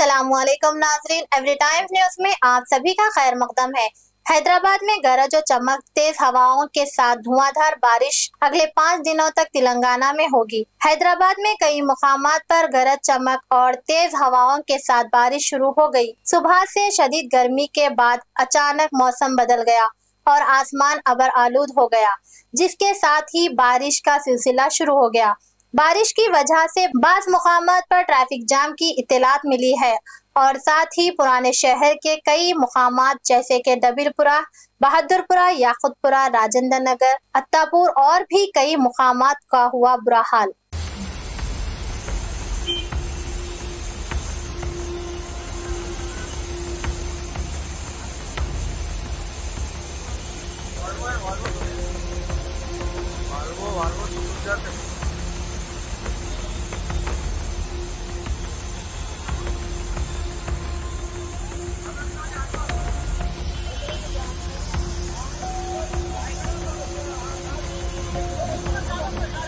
असलम नाजरीन। Every times news में आप सभी का खैर मकदम है। हैदराबाद में गरज और चमक, तेज हवाओं के साथ धुआंधार बारिश अगले पाँच दिनों तक तेलंगाना में होगी। हैदराबाद में कई मुकाम पर गरज, चमक और तेज हवाओं के साथ बारिश शुरू हो गई। सुबह से शदीद गर्मी के बाद अचानक मौसम बदल गया और आसमान अबर आलूद हो गया, जिसके साथ ही बारिश का सिलसिला शुरू हो गया। बारिश की वजह से बस मुकाम पर ट्रैफ़िक जाम की इतलात मिली है और साथ ही पुराने शहर के कई मुकाम जैसे के डबीरपुरा बहादुरपुरा, याकुतपुरा राजेंद्र नगर अत्तापुर और भी कई मुकाम का हुआ बुरा हाल। Oh,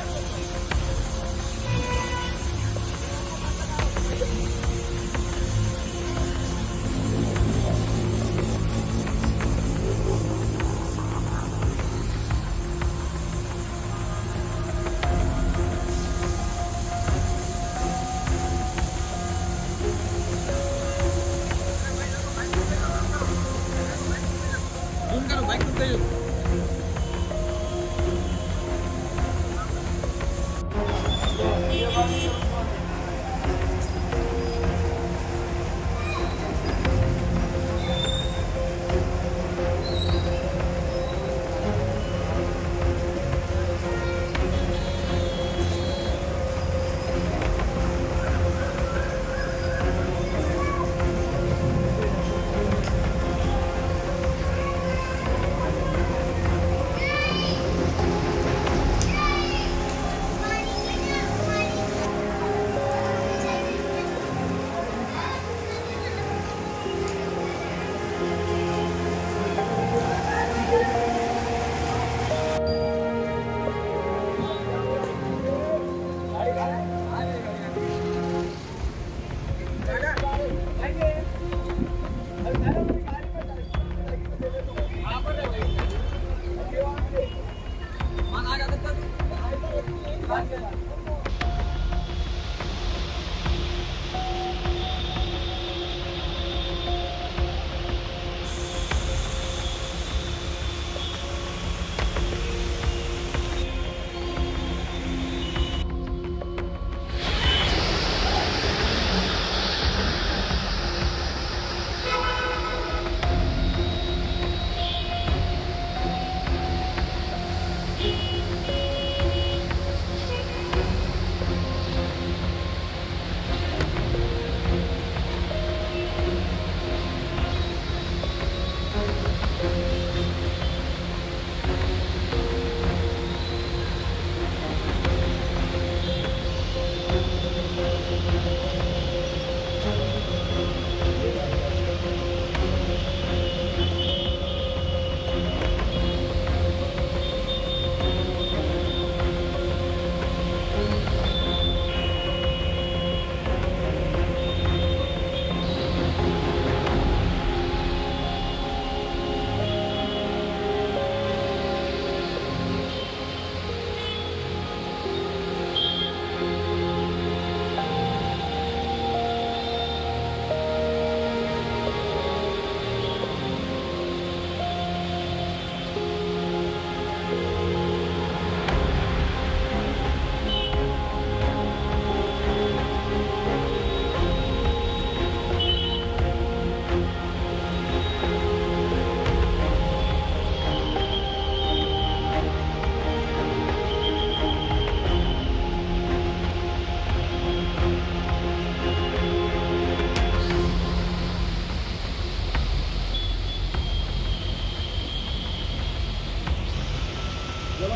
देखो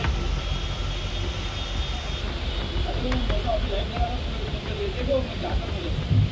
मैं जाकर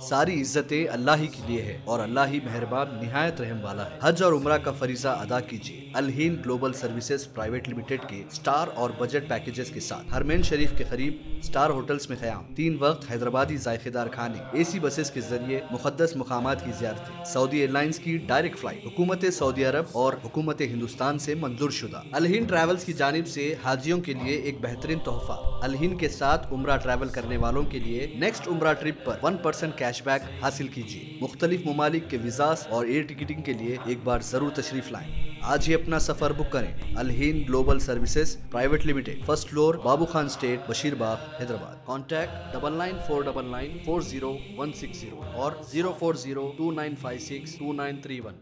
सारी इज्जतें अल्लाह ही के लिए है और अल्लाह ही मेहरबान, निहायत रहम वाला है। हज और उम्र का फरीजा अदा कीजिए Alheen global services private limited के स्टार और बजट पैकेजेस के साथ। हरमैन शरीफ के करीब स्टार होटल्स में क्याम। तीन वक्त हैदराबादी जायकेदार खाने, एसी बसेस के ज़रिए मुकदस मकाम की जियारतें सऊदी एयरलाइंस की डायरेक्ट फ़्लाइट, हुकूमत सऊदी अरब और हुकूमत हिंदुस्तान ऐसी मंजूर शुदा। अलहीन ट्रैवल्स की जानब ऐसी हाजियों के लिए एक बेहतरीन तोहफा। अलहीन के साथ उम्र ट्रैवल करने वालों के लिए नेक्स्ट उम्र ट्रिप आरोप वन परसेंट कैशबैक हासिल कीजिए। मुख्तलिफ़ ममालिक के विजाज और एयर टिकटिंग के लिए एक बार ज़रूर तशरीफ़ लाएँ। आज ही अपना सफ़र बुक करें। Alheen global services private limited, first floor, Babu Khan estate, Basheerbagh, Hyderabad. Contact double nine four double nine four zero one six zero और zero four zero two nine five six two nine three one.